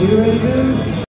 You ready, to?